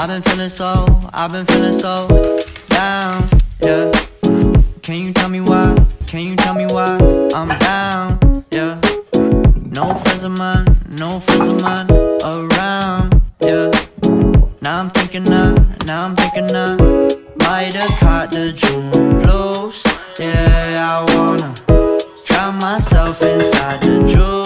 I've been feeling so, I've been feeling so down, yeah. Can you tell me why? Can you tell me why I'm down, yeah? No friends of mine, no friends of mine around, yeah. Now I'm thinking now, now I'm thinking now. Might have caught the June blues, yeah. I wanna drown myself inside the juice,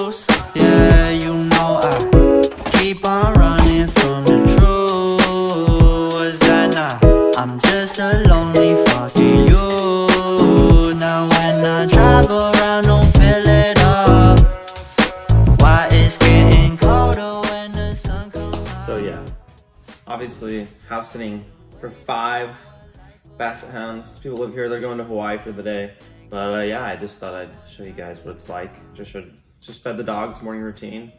So yeah, obviously house sitting for five basset hounds. People live here. They're going to Hawaii for the day. But uh, yeah, I just thought I'd show you guys what it's like. Just showed, just fed the dogs morning routine.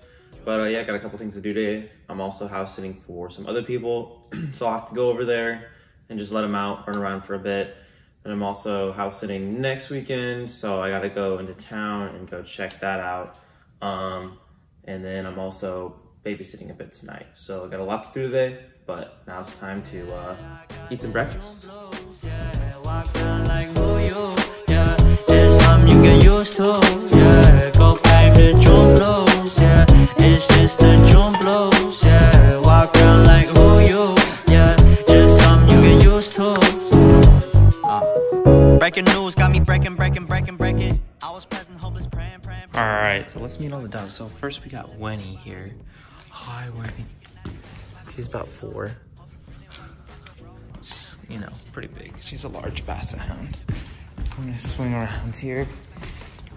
But uh, yeah, got a couple things to do today. I'm also house sitting for some other people, so I'll have to go over there and just let them out, run around for a bit. And I'm also house sitting next weekend, so I got to go into town and go check that out. Um, and then I'm also babysitting a bit tonight. So I got a lot to do today, but now it's time to uh, eat some breakfast. All right, so let's meet all the dogs. So first we got Winnie here. Hi, Winnie. She's about four. She's, you know, pretty big. She's a large basset hound. I'm gonna swing around here.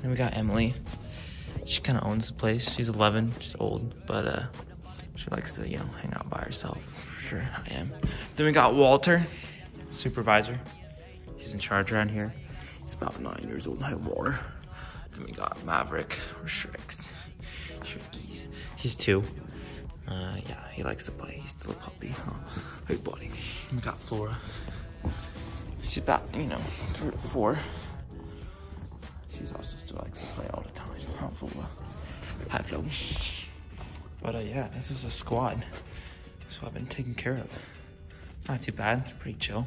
Then we got Emily. She kind of owns the place. She's 11. She's old, but uh, she likes to, you know, hang out by herself. Sure, I am. Then we got Walter, supervisor. He's in charge around here. He's about nine years old. Hi, Walter. Then we got Maverick or Shreks. Shrekies. He's two. He likes to play. He's still a puppy. Huh? Big buddy. We got Flora. She's about, you know, three to four. She's also still likes to play all the time. Huh, Flora? Hi, Flo. But uh, yeah, this is a squad. So I've been taken care of. Not too bad. Pretty chill.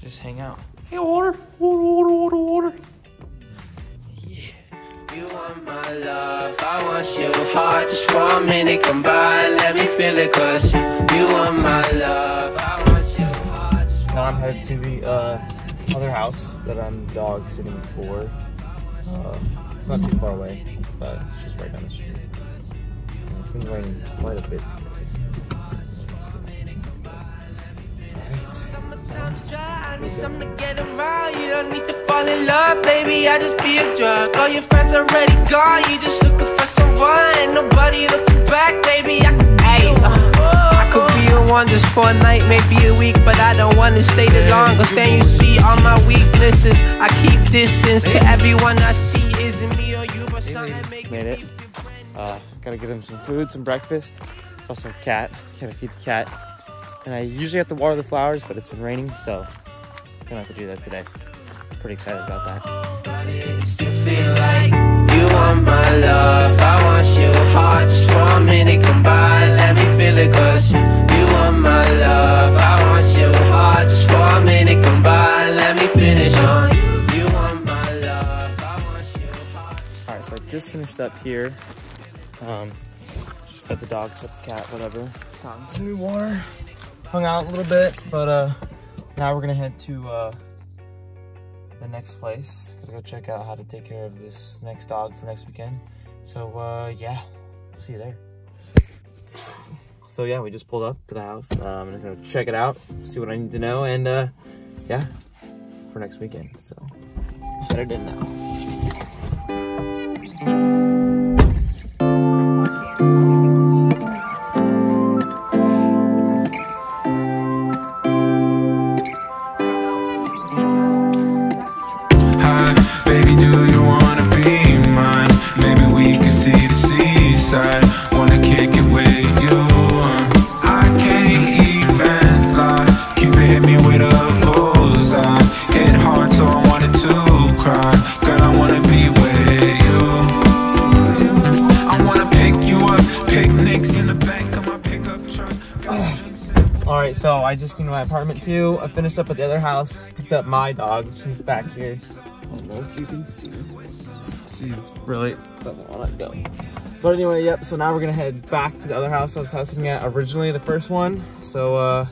Just hang out. Hey, water, water, water, water, water. Yeah. You want my love, I want you hard Just for a minute, come by, let me feel it Cause you, want my love, I want you hard Just for Now I'm headed to the uh, other house that I'm dog sitting for. Uh, it's not too far away, but it's just right down the street. And it's been raining quite a bit today. Summertime's dry, I need something to get around You don't need to fall in love, baby, I just be a drug All your friends already gone, you just looking for someone Ain't nobody looking back, baby, I could, ay, uh, I could be a one just for a night, maybe a week But I don't wanna stay the longest Then you see all my weaknesses I keep distance to everyone I see Isn't me or you, but something make Made it. Uh, gotta give him some food, some breakfast. Also cat. Gotta feed the cat. And I usually have to water the flowers, but it's been raining, so I'm gonna have to do that today. Pretty excited about that. Still feel like you want my love. I want you hard just for minute. Come by, let me feel it. Cause you want my love. I want you hard just for minute. Come by, let me finish on you. You want my love. I want you hard. All right, so I just finished up here. Um, just fed the dogs, fed the cat, whatever. Got some new water. Hung out a little bit, but uh, now we're gonna head to uh, the next place. Gotta go check out how to take care of this next dog for next weekend. So uh, yeah, see you there. So yeah, we just pulled up to the house. Uh, I'm just gonna check it out, see what I need to know, and uh, yeah, for next weekend. So headed in now. Just came to my apartment too. I finished up at the other house, picked up my dog. She's back here. I don't know if you can see. She's really doesn't want to go. But anyway, yep, so now we're gonna head back to the other house I was housing at originally, the first one. So uh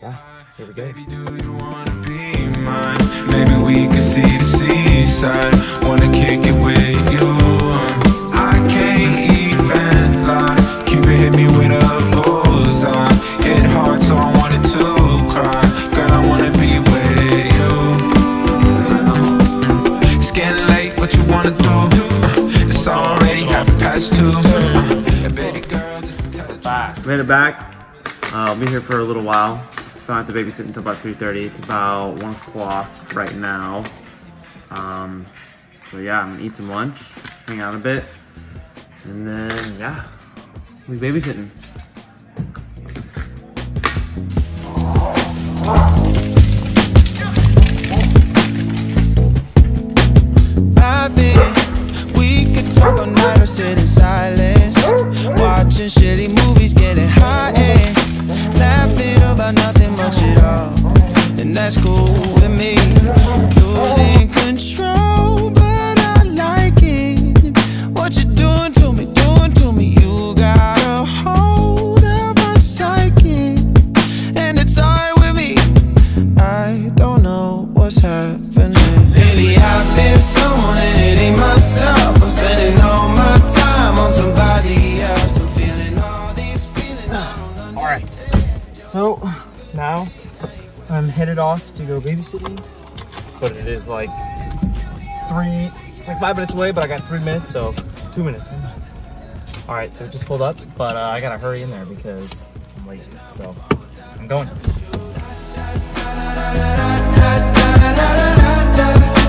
yeah, here we go. Baby, do you wanna be mine? Maybe we could see the seaside. Wanna kick it with you. I can't it back. Uh, I'll be here for a little while. Don't have to babysit until about 3.30. It's about 1 o'clock right now. Um, so yeah, I'm gonna eat some lunch, hang out a bit, and then yeah, we babysitting. Off to go babysitting, but it is like three. It's like five minutes away, but I got three minutes, so two minutes. All right, so it just pulled up, but uh, I gotta hurry in there because I'm late. So I'm going.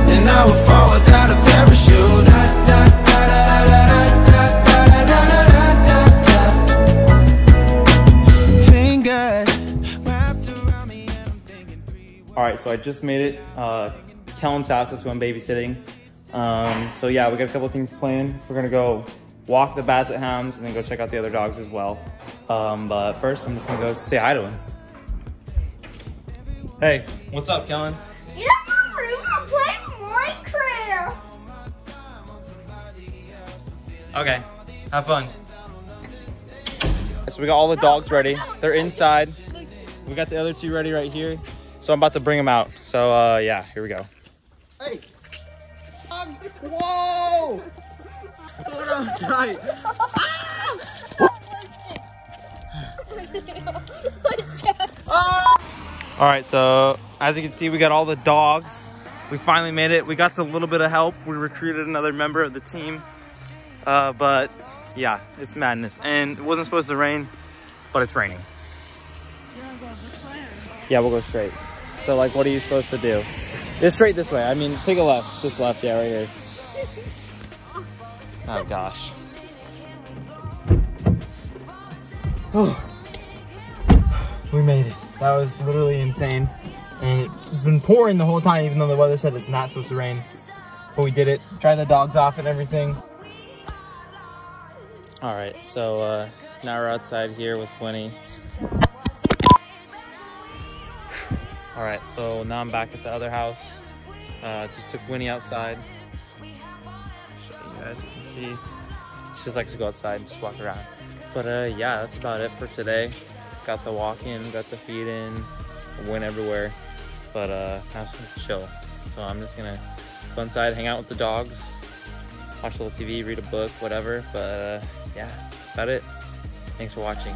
And I would fall without a parachute. Right, so I just made it. Uh, Kellen's house. That's who I'm babysitting. Um, so yeah, we got a couple things planned. We're gonna go walk the Basset Hounds and then go check out the other dogs as well. Um, but first, I'm just gonna go say hi to him. Hey, what's up, Kellen? Yeah, we're gonna play Minecraft. Okay, have fun. So we got all the dogs ready. They're inside. We got the other two ready right here. So I'm about to bring them out. So uh, yeah, here we go. Hey. Whoa! Hold on tight. All right, so as you can see, we got all the dogs. We finally made it. We got a little bit of help. We recruited another member of the team. Uh, but yeah, it's madness. And it wasn't supposed to rain, but it's raining. Yeah, we'll go straight. So like, what are you supposed to do? Just straight this way. I mean, take a left. This left, yeah, right here. Oh gosh. Oh. We made it. That was literally insane. And it's been pouring the whole time, even though the weather said it's not supposed to rain. But we did it. Dry the dogs off and everything. All right, so uh, now we're outside here with Winnie. All right, so now I'm back at the other house. Uh, just took Winnie outside. She, she just likes to go outside and just walk around. But uh, yeah, that's about it for today. Got the walk in, got the feed in, went everywhere. But uh, now it's chill. So I'm just gonna go inside, hang out with the dogs, watch a little TV, read a book, whatever. But uh, yeah, that's about it. Thanks for watching.